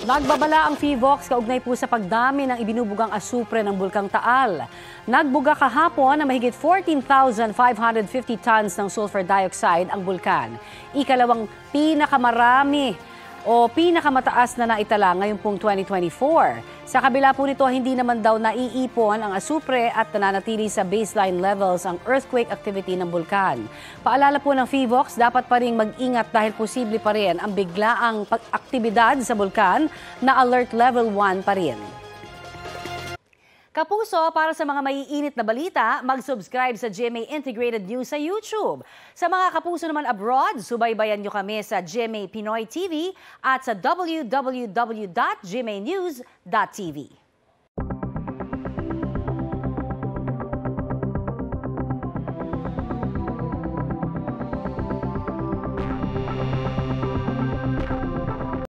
Nagbabala ang FIVOX kaugnay po sa pagdami ng ibinubugang asupre ng Bulkang Taal. Nagbuga kahapon na mahigit 14,550 tons ng sulfur dioxide ang bulkan. Ikalawang pinakamarami o pinakamataas na naitala ngayong pong 2024. Sa kabila po nito, hindi naman daw naiipon ang asupre at nananatili sa baseline levels ang earthquake activity ng bulkan. Paalala po ng FIVOX, dapat pa rin mag-ingat dahil posible pa rin ang biglaang aktibidad sa bulkan na alert level 1 pa rin. Kapuso, para sa mga maiinit na balita, mag-subscribe sa GMA Integrated News sa YouTube. Sa mga kapuso naman abroad, subaybayan nyo kami sa GMA Pinoy TV at sa www.gmanews.tv.